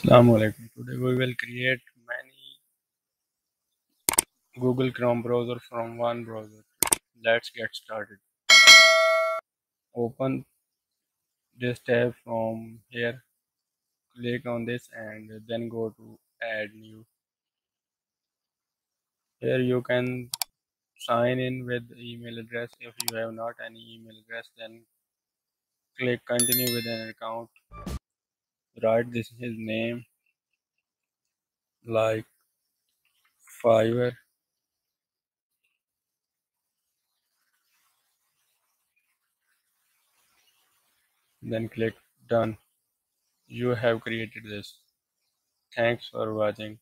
Assalamu alaikum. Today we will create many Google Chrome browser from one browser. Let's get started. Open this tab from here. Click on this and then go to add new. Here you can sign in with email address. If you have not any email address then click continue with an account. Write this his name like Fiverr. Then click done. You have created this. Thanks for watching